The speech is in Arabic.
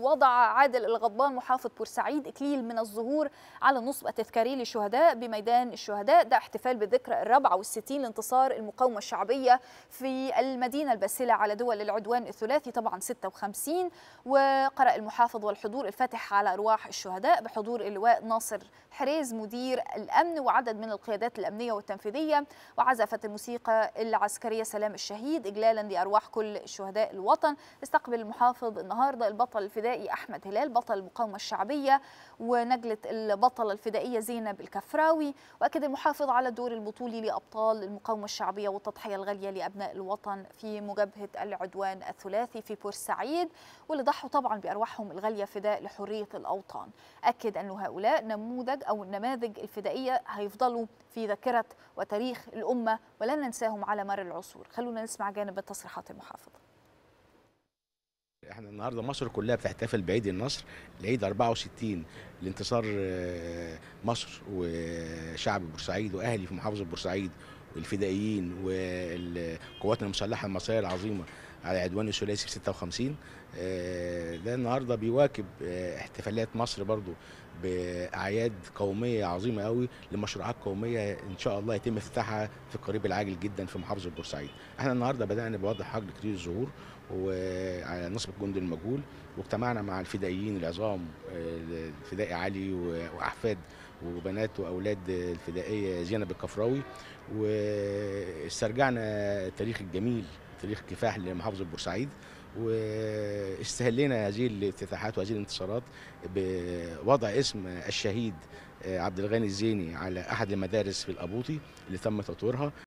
وضع عادل الغضبان محافظ بورسعيد إكليل من الزهور على النصب التذكاري للشهداء بميدان الشهداء. ده احتفال بالذكرى الرابعة والستين لانتصار المقاومة الشعبية في المدينة الباسلة على دول العدوان الثلاثي طبعا 56 وقرأ المحافظ والحضور الفاتح على أرواح الشهداء بحضور اللواء ناصر حريز مدير الأمن وعدد من القيادات الأمنية والتنفيذية. وعزفت الموسيقى العسكرية سلام الشهيد إجلالا لأرواح كل شهداء الوطن. استقبل المحافظ النهاردة البطل الفدائي الفدائي أحمد هلال بطل المقاومة الشعبية ونجلة البطلة الفدائية زينب الكفراوي وأكد المحافظ على الدور البطولي لأبطال المقاومة الشعبية والتضحية الغالية لأبناء الوطن في مجابهة العدوان الثلاثي في بورسعيد واللي ضحوا طبعا بأرواحهم الغالية فداء لحرية الأوطان. أكد أن هؤلاء نموذج أو النماذج الفدائية هيفضلوا في ذاكرة وتاريخ الأمة ولن ننساهم على مر العصور. خلونا نسمع جانب التصريحات المحافظة. إحنا النهارده مصر كلها بتحتفل بعيد النصر العيد 64 لانتصار مصر وشعب بورسعيد وأهلي في محافظة بورسعيد والفدائيين والقواتنا المسلحة المصرية العظيمة على عدوان الثلاثي في 56 ده النهارده بيواكب احتفالات مصر برضو بأعياد قومية عظيمة قوي لمشروعات قومية إن شاء الله يتم افتتاحها في القريب العاجل جدا في محافظة بورسعيد. إحنا النهارده بدأنا بوضع حجر كتير الظهور وعلى نصب الجند المجهول واجتمعنا مع الفدائيين العظام الفدائي علي وأحفاد وبنات وأولاد الفدائية زينب الكفراوي واسترجعنا التاريخ الجميل تاريخ كفاح لمحافظة بورسعيد واستهلينا هذه الافتتاحات وهذه الانتصارات بوضع اسم الشهيد عبد الغني الزيني على أحد المدارس في الأبوطي اللي تم تطويرها.